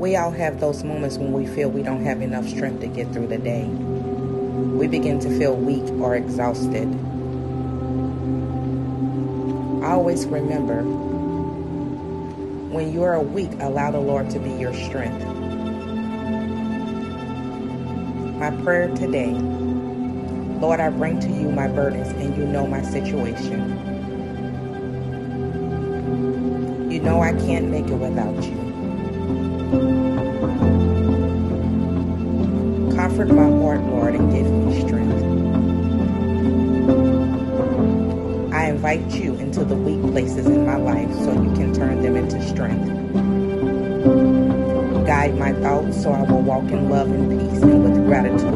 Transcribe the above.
We all have those moments when we feel we don't have enough strength to get through the day. We begin to feel weak or exhausted. Always remember when you are weak, allow the Lord to be your strength. My prayer today Lord, I bring to you my burdens and you know my situation. You know I can't make it without you. Comfort my heart, Lord, and give me strength. I invite you into the weak places in my life so you can turn them into strength. Guide my thoughts so I will walk in love and peace and with gratitude